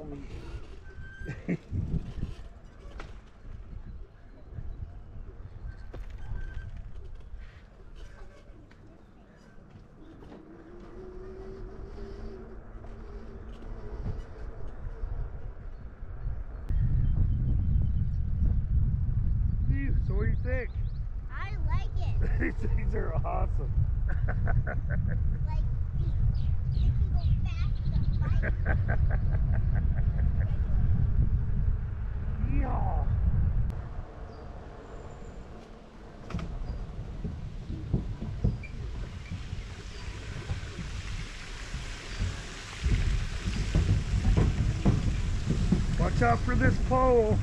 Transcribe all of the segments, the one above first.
only. So what do you think? I like it. These things are awesome. Like beach. Can go fast Out for this pole.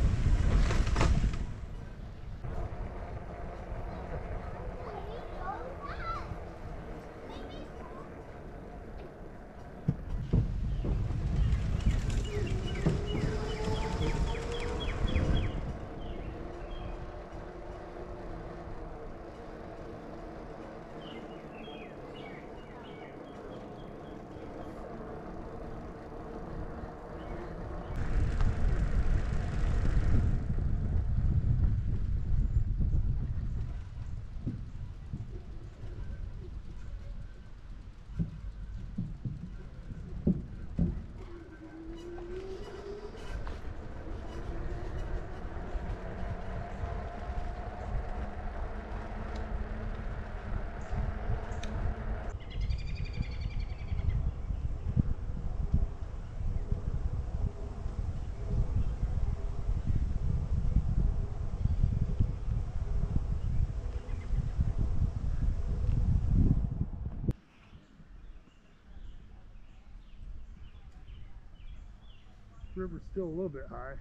River's still a little bit high.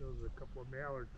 Those are a couple of mallards.